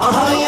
啊哈